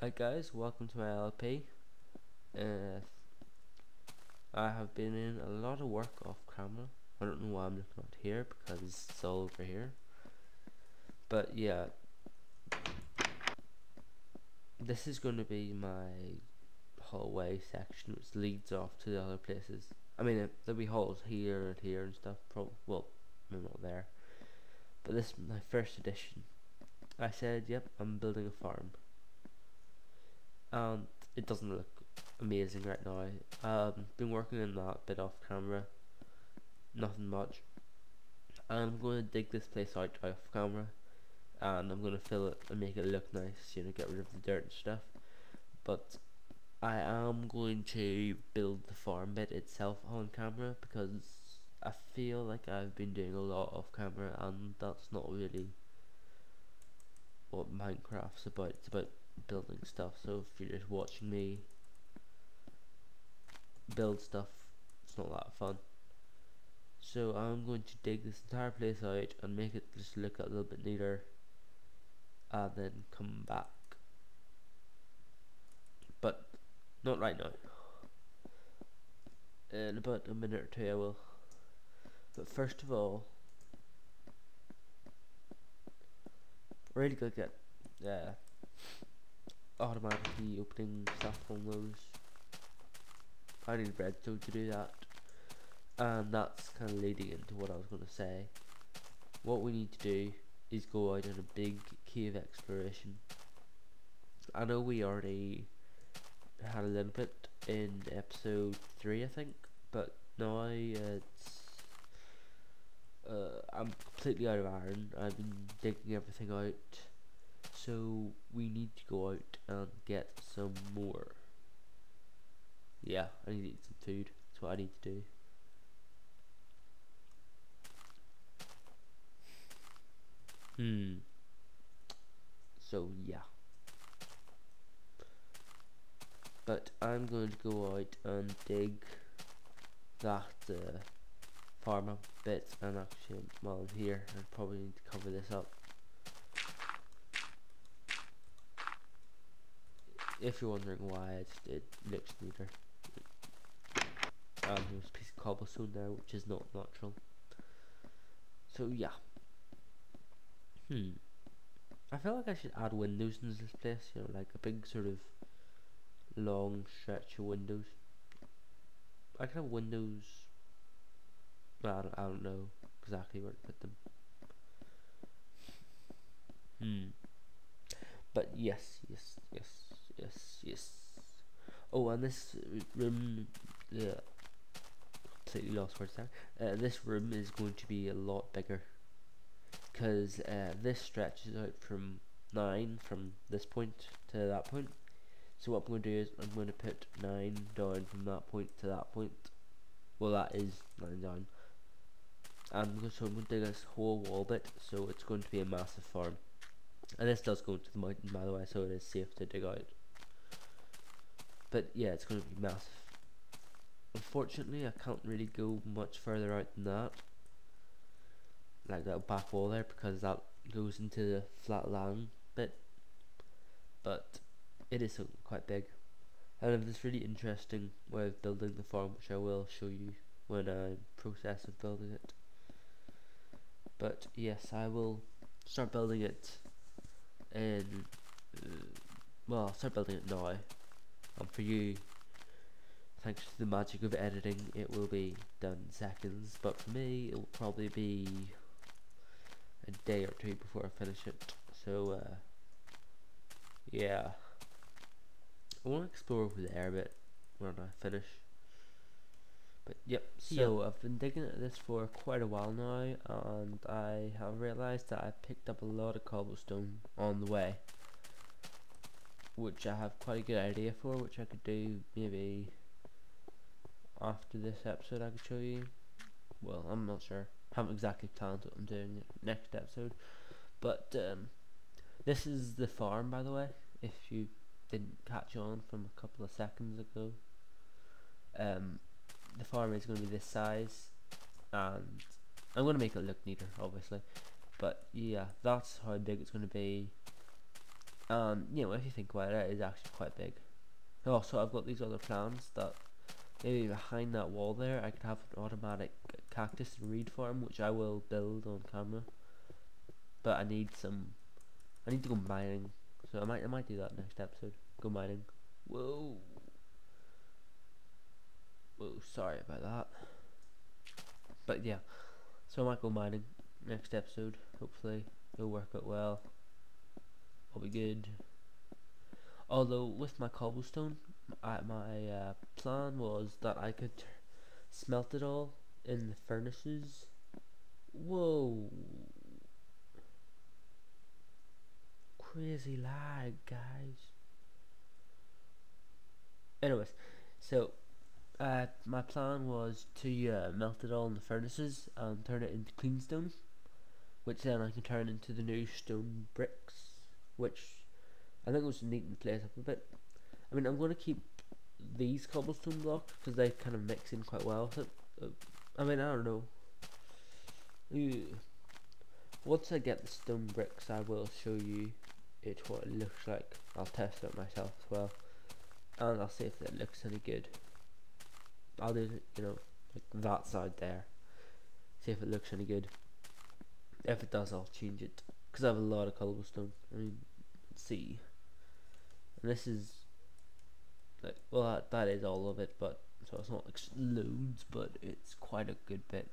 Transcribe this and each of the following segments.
Hi guys, welcome to my LP. Uh, I have been in a lot of work off camera. I don't know why I'm looking at here because it's all over here. But yeah, this is going to be my hallway section which leads off to the other places. I mean, uh, there'll be halls here and here and stuff. Pro well, maybe not there. But this is my first edition. I said, yep, I'm building a farm and it doesn't look amazing right now. Um, been working on that bit off camera, nothing much. I'm going to dig this place out off camera, and I'm going to fill it and make it look nice. You know, get rid of the dirt and stuff. But I am going to build the farm bit itself on camera because I feel like I've been doing a lot off camera, and that's not really what Minecraft's about. It's about building stuff. So if you're just watching me build stuff it's not that fun. So I'm going to dig this entire place out and make it just look a little bit neater and then come back. But not right now. In about a minute or two I will. But first of all really good get uh, automatically opening stuff on those. I need redstone to do that. And that's kind of leading into what I was going to say. What we need to do is go out on a big cave exploration. I know we already had a little bit in episode 3 I think, but now it's uh, I'm completely out of iron. I've been digging everything out so we need to go out and get some more. Yeah, I need to eat some food. That's what I need to do. Hmm. So yeah. But I'm going to go out and dig that uh, farm a bit and actually while I'm here I probably need to cover this up. If you're wondering why it, it looks neater um, there's a piece of cobblestone there which is not natural. So yeah. Hmm. I feel like I should add windows in this place you know like a big sort of long stretch of windows. I can have windows I don't, I don't know exactly where to put them. Hmm. But yes yes yes yes, yes. Oh, and this room, yeah, completely lost words there. Uh, this room is going to be a lot bigger because uh, this stretches out from nine from this point to that point. So what I'm going to do is I'm going to put nine down from that point to that point. Well, that is nine down. And so I'm going to dig this whole wall bit, so it's going to be a massive farm. And this does go into the mountain, by the way, so it is safe to dig out. But yeah, it's going to be massive. Unfortunately, I can't really go much further out than that. Like that back wall there, because that goes into the flat land bit. But it is quite big. And I have this really interesting way of building the farm, which I will show you when I'm process of building it. But yes, I will start building it and uh, well, I'll start building it now and for you. Thanks to the magic of editing. It will be done in seconds but for me it will probably be a day or two before I finish it. So uh, yeah. I want to explore over there a bit when I finish. But yep so I've been digging at this for quite a while now and I have realized that I picked up a lot of cobblestone on the way which I have quite a good idea for, which I could do maybe after this episode I could show you. Well, I'm not sure. I haven't exactly planned what I'm doing next episode. But um, this is the farm, by the way, if you didn't catch on from a couple of seconds ago. Um, the farm is going to be this size, and I'm going to make it look neater, obviously. But yeah, that's how big it's going to be Um, you know, if you think about it, it is actually quite big. Also, I've got these other plans that maybe behind that wall there, I could have an automatic cactus and reed farm, which I will build on camera. But I need some, I need to go mining, so I might, I might do that next episode. Go mining. Whoa. Whoa, sorry about that. But yeah, so I might go mining next episode. Hopefully, it'll work out well. I'll be good. Although with my cobblestone, I, my uh, plan was that I could smelt it all in the furnaces. Whoa! Crazy lag, guys. Anyways, so uh, my plan was to uh, melt it all in the furnaces and turn it into clean stone, which then I can turn into the new stone bricks, which I think was neaten the place up a bit. I mean, I'm going to keep these cobblestone blocks because they kind of mix in quite well. Uh, I mean, I don't know. Once I get the stone bricks, I will show you it what it looks like. I'll test it myself as well, and I'll see if it looks any good. I'll do you know, like that side there. See if it looks any good. If it does, I'll change it because I have a lot of cobblestone. I mean, see. And this is like well that, that is all of it, but so it's not like loads, but it's quite a good bit.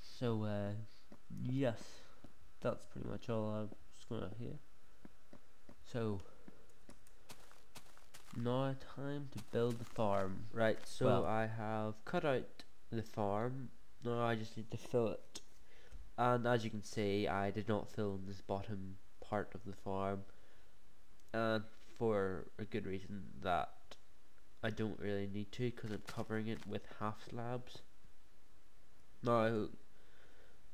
So uh, yes, that's pretty much all I'm just gonna hear. So now time to build the farm. Right, so well, I have cut out the farm. Now I just need to fill it. And as you can see, I did not fill in this bottom part of the farm and for a good reason that I don't really need to because I'm covering it with half slabs. Now,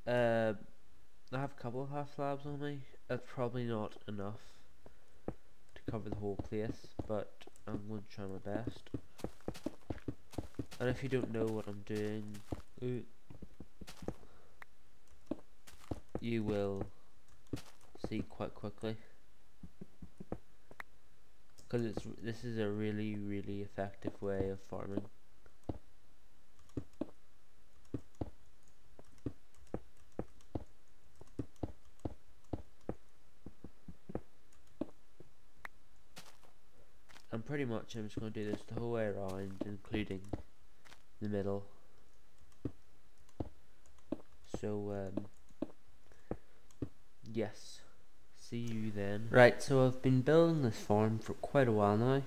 uh, I have a couple of half slabs on me. That's probably not enough to cover the whole place, but I'm going to try my best. And if you don't know what I'm doing, you will see quite quickly. Because it's this is a really really effective way of farming. And pretty much I'm just going to do this the whole way around including the middle. So um, yes see you then. Right, so I've been building this farm for quite a while now.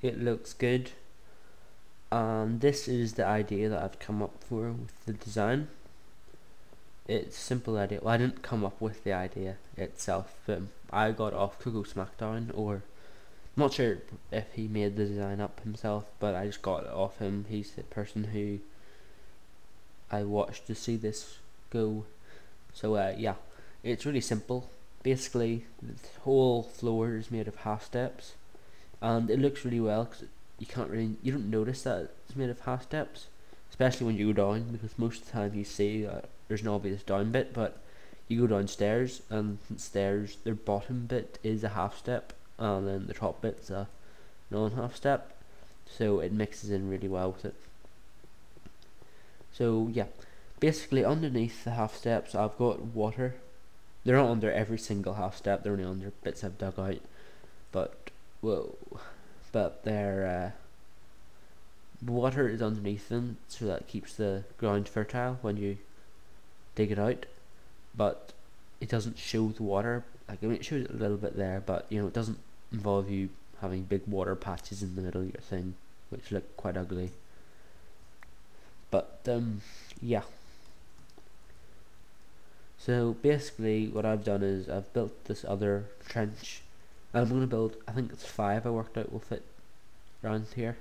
It looks good. And this is the idea that I've come up for with the design. It's simple idea. Well, I didn't come up with the idea itself, but I got off Coco Smackdown, or I'm not sure if he made the design up himself, but I just got it off him. He's the person who I watched to see this go. So uh, yeah, it's really simple. Basically the whole floor is made of half steps and it looks really well because you can't really you don't notice that it's made of half steps especially when you go down because most of the time you see that there's an obvious down bit but you go downstairs and stairs their bottom bit is a half step and then the top bit's a non half step so it mixes in really well with it. So yeah. Basically underneath the half steps I've got water they're not under every single half step. They're only under bits I've dug out. But whoa, but their uh, water is underneath them, so that keeps the ground fertile when you dig it out. But it doesn't show the water. Like I mean, it shows a little bit there, but you know it doesn't involve you having big water patches in the middle of your thing, which look quite ugly. But um, yeah. So basically what I've done is I've built this other trench and I'm going to build, I think it's five I worked out will fit around here.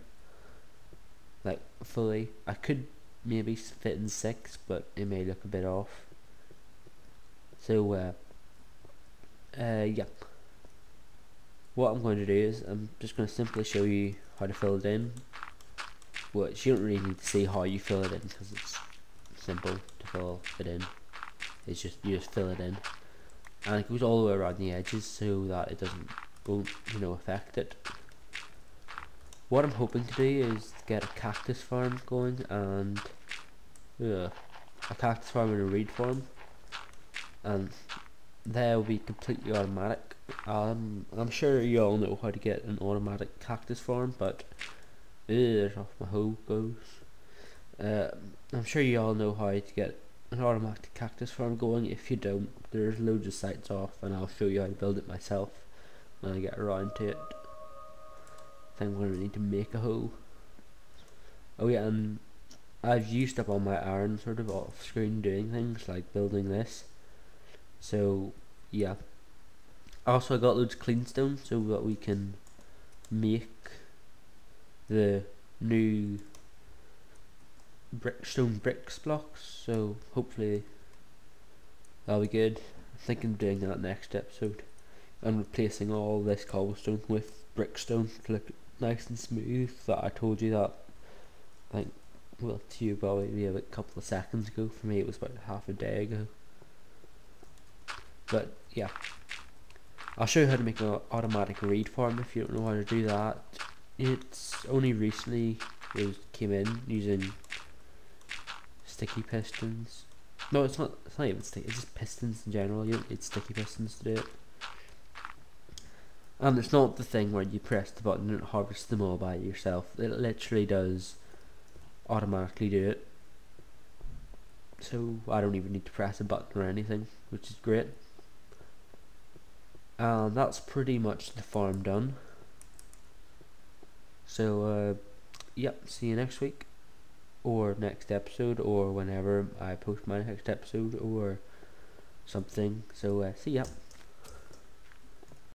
Like fully. I could maybe fit in six but it may look a bit off. So uh, uh, yeah. What I'm going to do is I'm just going to simply show you how to fill it in. Which you don't really need to see how you fill it in because it's simple to fill it in it's just you just fill it in. And it goes all the way around the edges so that it doesn't you know affect it. What I'm hoping to do is get a cactus farm going and uh, a cactus farm and a reed farm. And they'll be completely automatic. Um, I'm sure you all know how to get an automatic cactus farm but uh, there's off my hoe goes uh, I'm sure you all know how to get an automatic cactus farm going. If you don't there's loads of sites off and I'll show you how to build it myself when I get around to it. I think we're to need to make a hole. oh yeah and I've used up all my iron sort of off screen doing things like building this. So yeah. Also I got loads of clean cleanstone so that we can make the new brickstone bricks blocks so hopefully that'll be good. I'm thinking of doing that next episode. And replacing all this cobblestone with brickstone to look nice and smooth that I told you that I think well to you probably a couple of seconds ago. For me it was about half a day ago. But yeah. I'll show you how to make an automatic reed farm if you don't know how to do that. It's only recently it came in using sticky pistons. No, it's not. It's not even sticky. It's just pistons in general. You don't need sticky pistons to do it. And it's not the thing where you press the button and it harvests them all by yourself. It literally does automatically do it. So I don't even need to press a button or anything, which is great. And that's pretty much the farm done. So, uh, yep, see you next week or next episode or whenever I post my next episode or something. So uh, see ya.